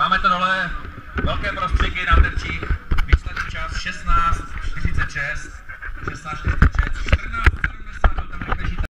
Máme to dole, velké prostředky na terčích, výsledný čas 16.46, 16.46,